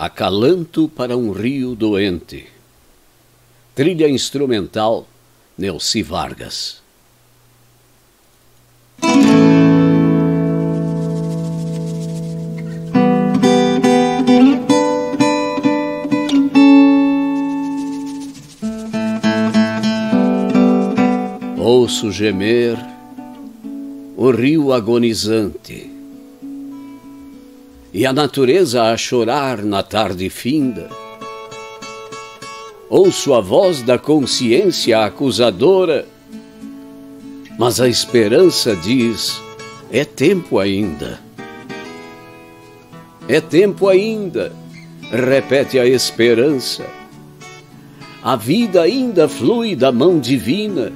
Acalanto para um rio doente. Trilha instrumental Nelci Vargas. Ouço gemer o rio agonizante e a natureza a chorar na tarde finda. Ouço a voz da consciência acusadora, mas a esperança diz: é tempo ainda. É tempo ainda, repete a esperança. A vida ainda flui da mão divina,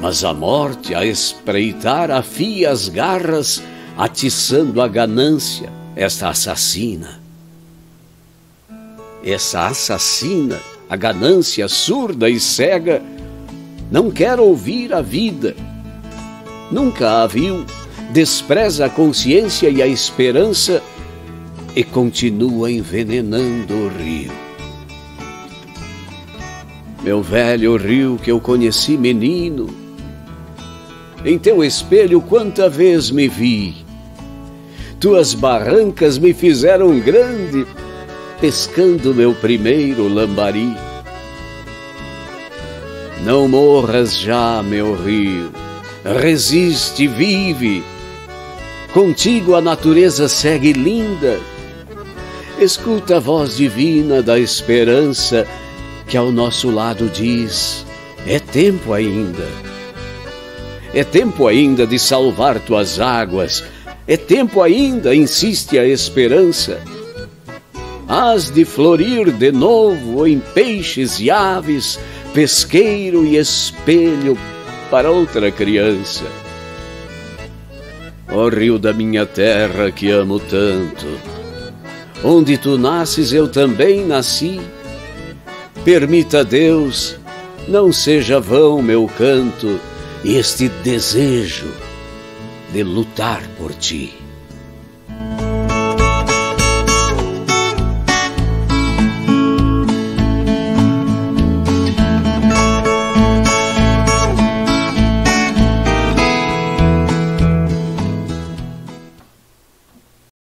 mas a morte a espreitar afia as garras atiçando a ganância, esta assassina. Essa assassina, a ganância surda e cega, não quer ouvir a vida. Nunca a viu, despreza a consciência e a esperança e continua envenenando o rio. Meu velho rio que eu conheci menino, em teu espelho quanta vez me vi, tuas barrancas me fizeram grande, pescando meu primeiro lambari. Não morras já, meu rio, resiste, vive. Contigo a natureza segue linda. Escuta a voz divina da esperança que ao nosso lado diz: é tempo ainda. É tempo ainda de salvar tuas águas, é tempo ainda, insiste a esperança. Hás de florir de novo em peixes e aves, pesqueiro e espelho para outra criança. Ó oh, rio da minha terra que amo tanto, onde tu nasces eu também nasci. Permita Deus, não seja vão meu canto, este desejo de lutar por ti.